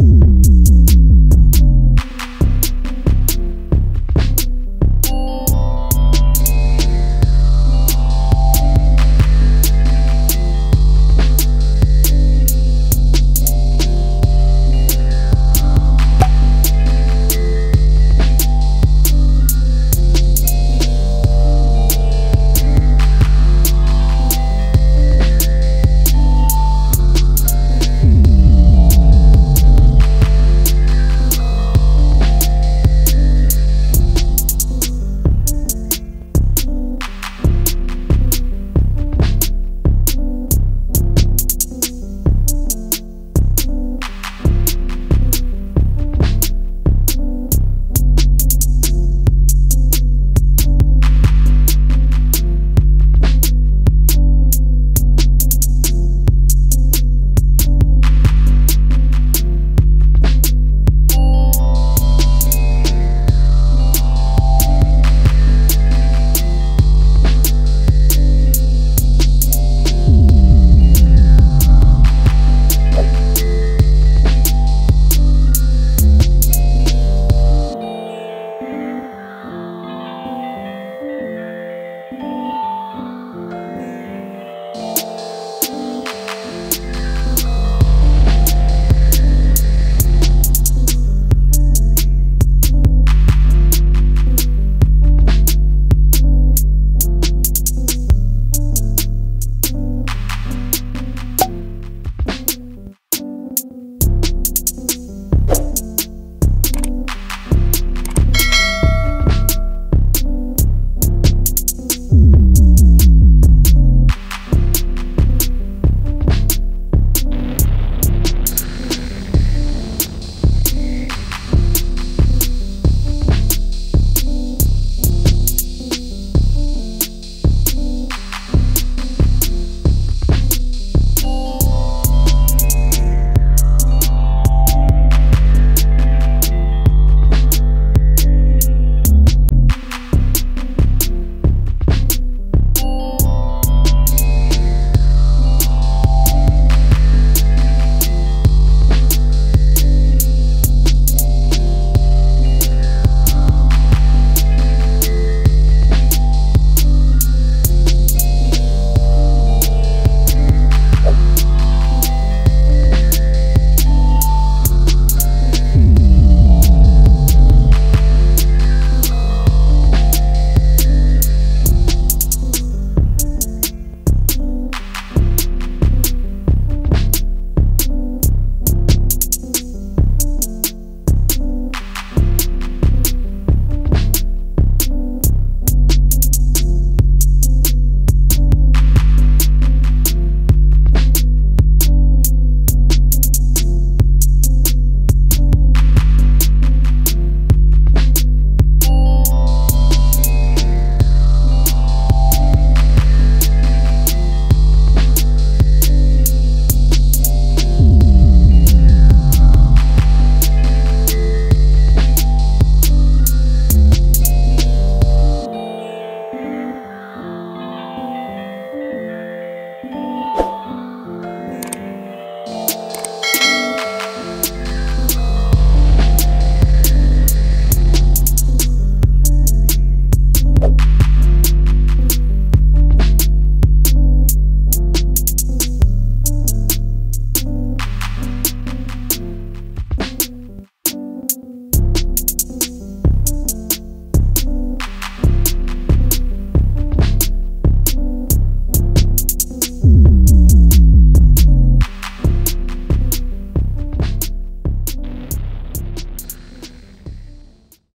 you